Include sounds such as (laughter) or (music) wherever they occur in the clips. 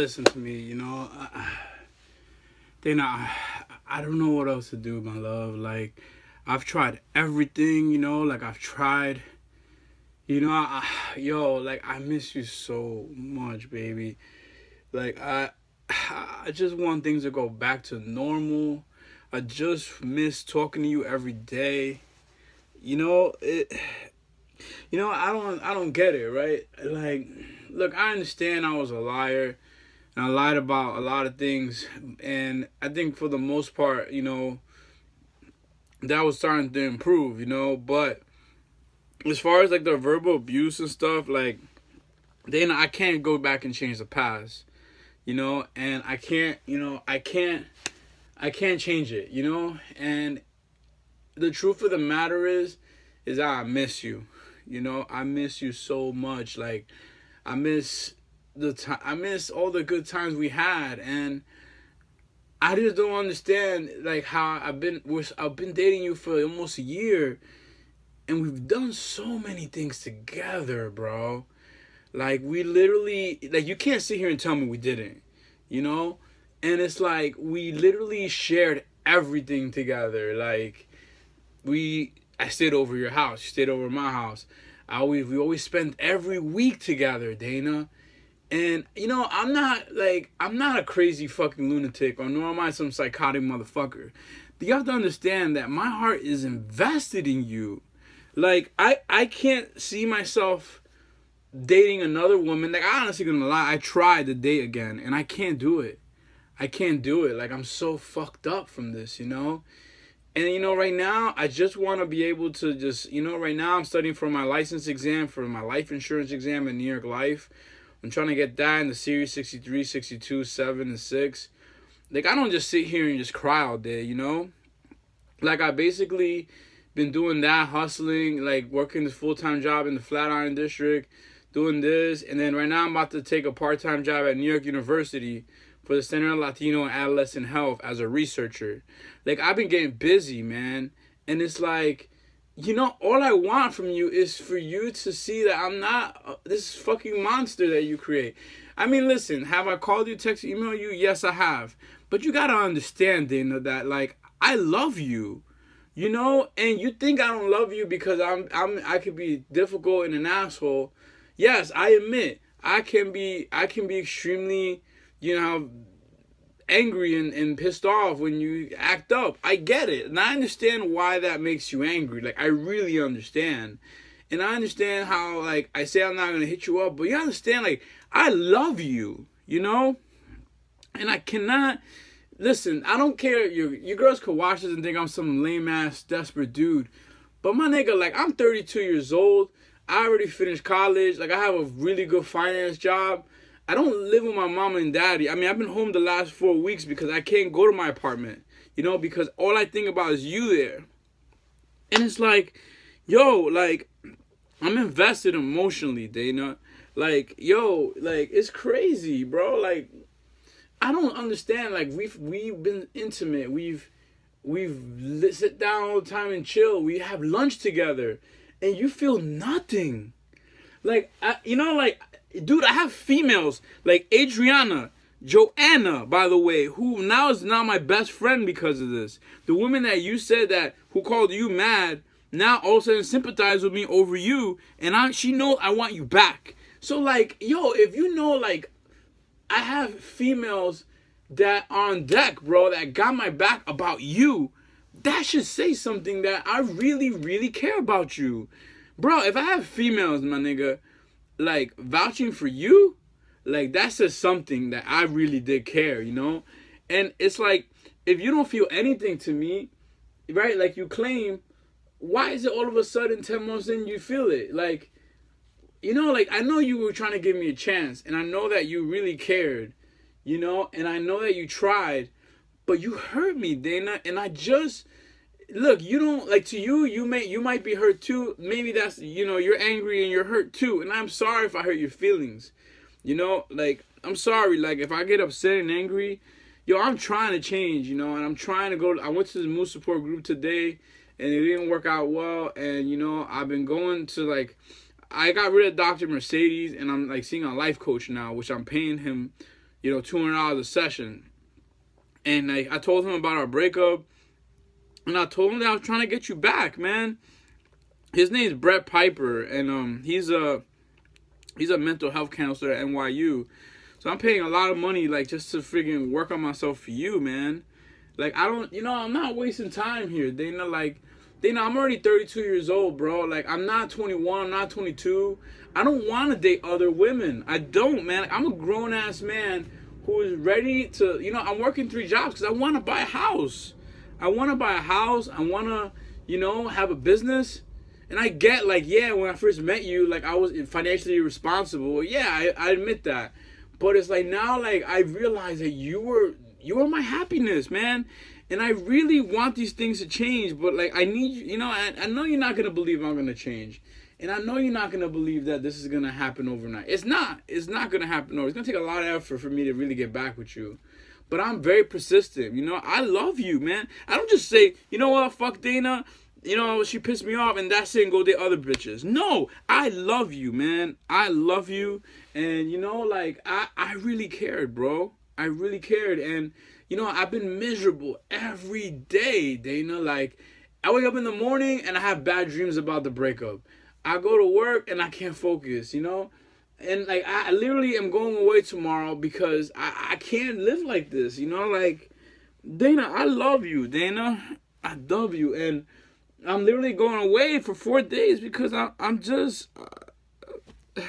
Listen to me, you know. I, then I, I don't know what else to do, my love. Like, I've tried everything, you know. Like I've tried, you know. I, yo, like I miss you so much, baby. Like I, I just want things to go back to normal. I just miss talking to you every day. You know it. You know I don't I don't get it right. Like, look, I understand I was a liar and I lied about a lot of things. And I think for the most part, you know, that was starting to improve, you know. But as far as like the verbal abuse and stuff, like, then I can't go back and change the past, you know. And I can't, you know, I can't, I can't change it, you know. And the truth of the matter is, is I miss you, you know. I miss you so much, like. I miss the time I miss all the good times we had and I just don't understand like how I've been I've been dating you for almost a year and we've done so many things together, bro. Like we literally like you can't sit here and tell me we didn't. You know? And it's like we literally shared everything together. Like we I stayed over your house, you stayed over my house. I always we always spent every week together, Dana. And you know, I'm not like I'm not a crazy fucking lunatic or nor am I some psychotic motherfucker. You have to understand that my heart is invested in you. Like I I can't see myself dating another woman. Like I honestly gonna lie, I tried to date again and I can't do it. I can't do it. Like I'm so fucked up from this, you know? And you know, right now I just want to be able to just, you know, right now I'm studying for my license exam for my life insurance exam in New York Life I'm trying to get that in the series 63, 62, 7, and 6. Like, I don't just sit here and just cry all day, you know? Like, I basically been doing that, hustling, like working this full time job in the Flatiron District, doing this. And then right now, I'm about to take a part time job at New York University for the Center of Latino and Adolescent Health as a researcher. Like, I've been getting busy, man. And it's like, you know, all I want from you is for you to see that I'm not uh, this fucking monster that you create. I mean, listen, have I called you, text, email you? Yes, I have. But you gotta understand, Dana, that like I love you, you know, and you think I don't love you because I'm I'm I could be difficult and an asshole. Yes, I admit I can be I can be extremely, you know, angry and, and pissed off when you act up. I get it. And I understand why that makes you angry. Like, I really understand. And I understand how, like, I say I'm not going to hit you up, but you understand, like, I love you, you know? And I cannot. Listen, I don't care. You, you girls could watch this and think I'm some lame ass, desperate dude. But my nigga, like, I'm 32 years old. I already finished college. Like, I have a really good finance job. I don't live with my mom and daddy. I mean, I've been home the last four weeks because I can't go to my apartment, you know, because all I think about is you there. And it's like, yo, like, I'm invested emotionally, Dana. Like, yo, like, it's crazy, bro. Like, I don't understand. Like, we've we've been intimate. We've we've sit down all the time and chill. We have lunch together, and you feel nothing. Like, I, you know, like dude, I have females like Adriana, Joanna, by the way, who now is now my best friend because of this. The woman that you said that who called you mad now all of a sudden sympathize with me over you, and I she knows I want you back. So like, yo, if you know like I have females that on deck, bro, that got my back about you, that should say something that I really, really care about you. Bro, if I have females, my nigga, like vouching for you, like that's just something that I really did care, you know? And it's like if you don't feel anything to me, right? Like you claim, why is it all of a sudden 10 months in you feel it? Like you know, like I know you were trying to give me a chance and I know that you really cared, you know, and I know that you tried, but you hurt me, Dana, and I just look, you don't like to you. You may you might be hurt too. Maybe that's you know you're angry and you're hurt too. And I'm sorry if I hurt your feelings. You know, like I'm sorry. Like if I get upset and angry, yo, I'm trying to change. You know, and I'm trying to go. I went to the mood support group today, and it didn't work out well. And you know, I've been going to like. I got rid of Dr. Mercedes and I'm like seeing a life coach now, which I'm paying him you know, two hundred dollars a session. And like I told him about our breakup, and I told him that I was trying to get you back, man. His name is Brett Piper, and um, he's a he's a mental health counselor at NYU. So I'm paying a lot of money, like just to freaking work on myself for you, man. Like I don't, you know, I'm not wasting time here, They know, Like, they know I'm already 32 years old, bro. Like I'm not 21, I'm not 22. I don't want to date other women. I don't, man. I'm a grown ass man who is ready to, you know, I'm working three jobs because I want to buy a house. I want to buy a house. I want to, you know, have a business. And I get, like, yeah, when I first met you, like, I was financially responsible. Yeah, I, I admit that. But it's like now, like, I realize that you were, you were my happiness, man. And I really want these things to change. But, like, I need you, know, I, I know you're not to believe I'm to change. And I know you're not gonna believe that this is gonna happen overnight. It's not. It's not gonna happen over. It's gonna take a lot of effort for me to really get back with you. But I'm very persistent. You know, I love you, man. I don't just say, you know what, fuck Dana. You know, she pissed me off and that's it and go date other bitches. No, I love you, man. I love you. And you know, like I, I really cared, bro. I really cared. And you know, I've been miserable every day, Dana. Like I wake up in the morning and I have bad dreams about the breakup. I go to work and I can't focus, you know? And like I literally am going away tomorrow because I, I can't live like this, you know? Like Dana, I love you, Dana. I love you and I'm literally going away for four days because I, I'm just uh, (sighs)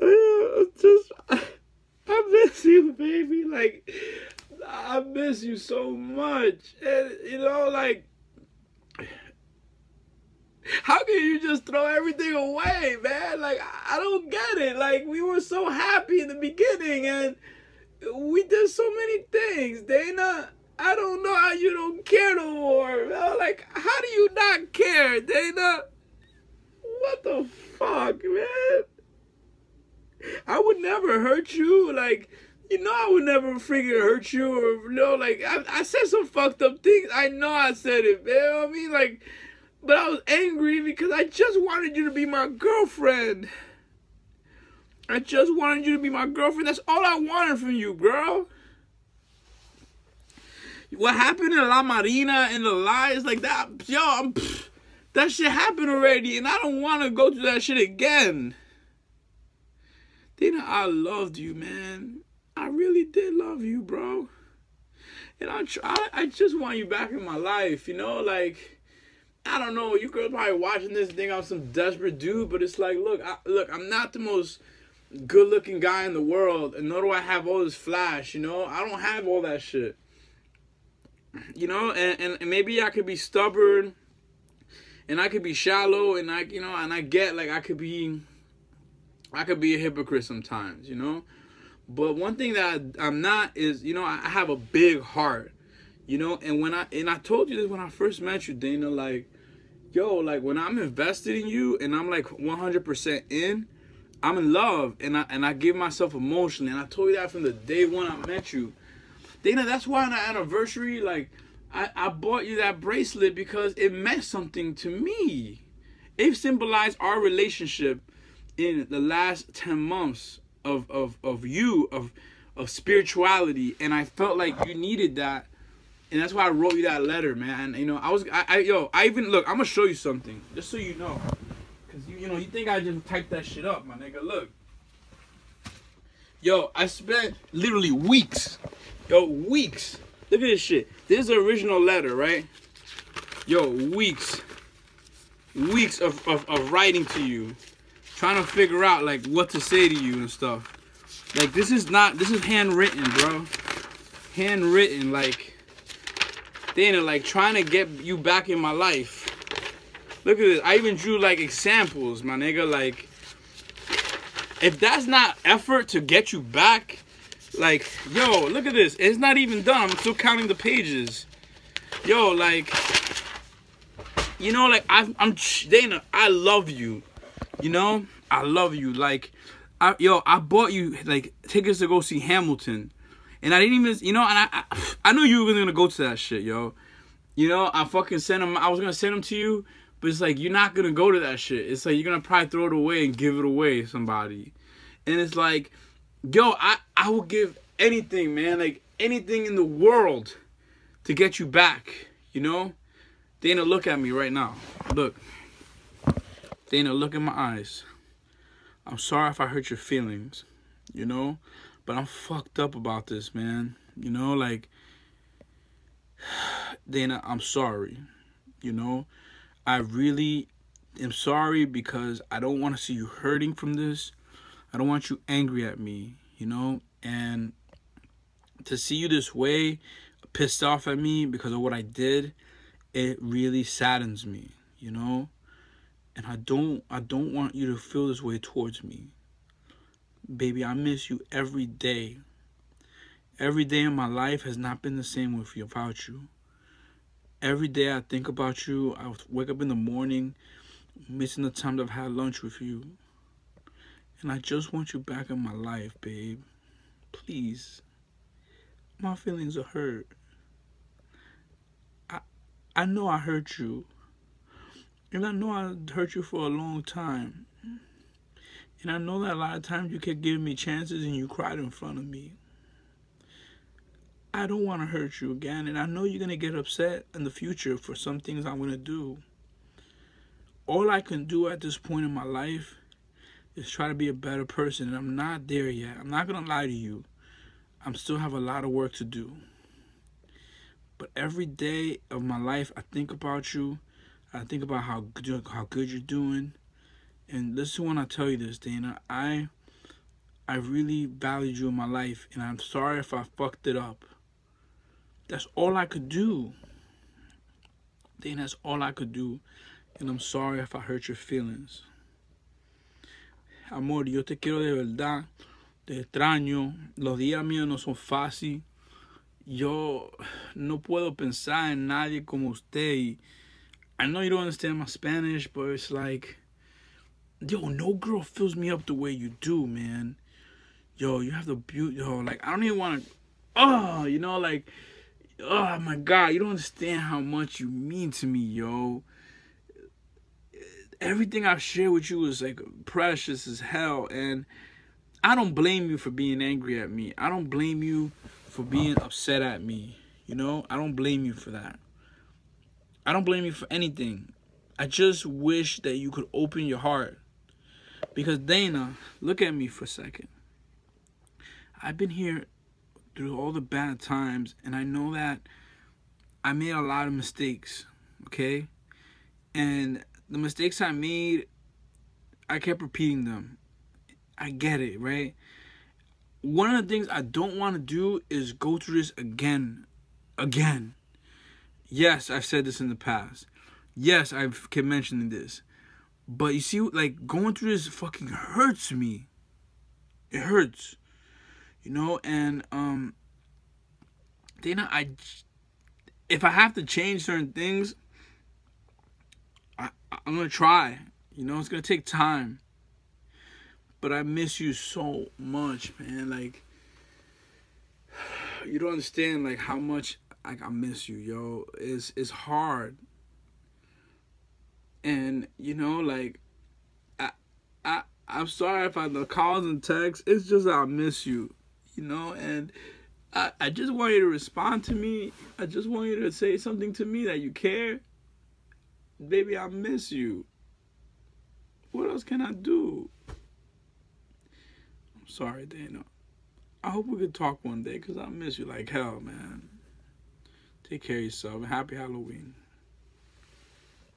I'm just (sighs) I miss you, baby. Like I miss you so much. And you know, like how can you just throw everything away, man? Like I don't get it. Like we were so happy in the beginning and we did so many things. Dana, I don't know how you don't care no more. Man. Like how do you not care, Dana? What the fuck, man? I would never hurt you. Like you know I would never freaking hurt you or you know like I, I said some fucked up things. I know I said it, man. You know I mean like but I was angry because I just wanted you to be my girlfriend. I just wanted you to be my girlfriend. That's all I wanted from you, girl. What happened in La Marina and the lies like that, yo, I'm, pff, that shit happened already, and I don't want to go through that shit again. Dana, I loved you, man. I really did love you, bro. And I try. I just want you back in my life, you know, like I don't know. You girls probably watching this thing. I'm some desperate dude, but it's like, look, I, look, I'm not the most good-looking guy in the world, and nor do I have all this flash. You know, I don't have all that shit. You know, and, and, and maybe I could be stubborn, and I could be shallow, and I, you know, and I get like I could be, I could be a hypocrite sometimes. You know, but one thing that I, I'm not is, you know, I have a big heart. You know, and when I and I told you this when I first met you, Dana, like yo, like when I'm invested in you and I'm like 100% in, I'm in love and I and I give myself emotionally. And I told you that from the day one I met you. Dana, that's why on our anniversary, like I, I bought you that bracelet because it meant something to me. It symbolized our relationship in the last 10 months of of, of you, of of spirituality. And I felt like you needed that and that's why I wrote you that letter, man. You know, I was, I, I yo, I even look. I'm gonna show you something, just so you know, cause you, you know, you think I just typed that shit up, my nigga. Look, yo, I spent literally weeks, yo, weeks. Look at this shit. This is the original letter, right? Yo, weeks, weeks of, of, of writing to you, trying to figure out like what to say to you and stuff. Like this is not, this is handwritten, bro. Handwritten, like Dana, like trying to get you back in my life. Look at this. I even drew like examples, my nigga. Like, if that's not effort to get you back, like, yo, look at this. It's not even done. I'm still counting the pages. Yo, like, you know, like I, I'm Dana. I love you. You know, I love you. Like, I, yo, I bought you like tickets to go see Hamilton. And I didn't even, you know, and I, I, I knew you were gonna go to that shit, yo. You know, I fucking sent them. I was gonna send them to you, but it's like you're not gonna go to that shit. It's like you're gonna probably throw it away and give it away to somebody. And it's like, yo, I I will give anything, man, like anything in the world to get you back. You know, Dana, look at me right now. Look, Dana, look in my eyes. I'm sorry if I hurt your feelings. You know, but I'm fucked up about this, man. You know, like (sighs) Dana, I'm sorry. You know, I really am sorry because I don't want to see you hurting from this. I don't want you angry at me, you know, and to see you this way, pissed off at me because of what I did, it really saddens me, you know? And I don't I don't want you to feel this way towards me. Baby, I miss you every day. Every day in my life has not been the same with you without you. Every day I think about you. I wake up in the morning missing the time that I've had lunch with you. And I just want you back in my life, babe. Please. My feelings are hurt. I I know I hurt you. And I know I hurt you for a long time. And I know that a lot of times you kept giving me chances and you cried in front of me. I don't want to hurt you again, and I know you're going to get upset in the future for some things I'm going to do. All I can do at this point in my life is try to be a better person, and I'm not there yet. I'm not going to lie to you. I still have a lot of work to do. But every day of my life, I think about you. I think about how good, how good you're doing. And this is when I tell you this, Dana. I I really valued you in my life, and I'm sorry if I fucked it up. That's all I could do. Then that's all I could do. And I'm sorry if I hurt your feelings. Amor, yo te quiero de verdad. Te extraño. Los días míos no son fáciles. Yo no puedo pensar en nadie como usted. I know you don't understand my Spanish, but it's like, yo, no girl fills me up the way you do, man. Yo, you have the beauty. Yo, like I don't even want to. Oh, ah, you know, like oh my god, you don't understand how much you mean to me, yo. Everything I've shared with you is like precious as hell, and I don't blame you for being angry at me. I don't blame you for being upset at me. You know, I don't blame you for that. I don't blame you for anything. I just wish that you could open your heart. Because Dana, look at me for a second. I've been here through all the bad times, and I know that I made a lot of mistakes, okay? And the mistakes I made, I kept repeating them. I get it, right? One of the things I don't want to do is go through this again. Again. Yes, I've said this in the past. Yes, I've kept mentioning this. But you see, like, going through this fucking hurts me. It hurts you know and um dana i if i have to change certain things i i'm gonna try you know it's gonna take time. But i miss you so much man like (sighs) you don't understand like how much like i miss you yo. It's it's hard and you know like i i i'm sorry if i the calls and texts it's just i miss you you know, and I, I just want you to respond to me. I just want you to say something to me that you care. Baby, I miss you. What else can I do? I'm sorry, Dana. I hope we could talk one day because I miss you like hell, man. Take care of yourself. And happy Halloween.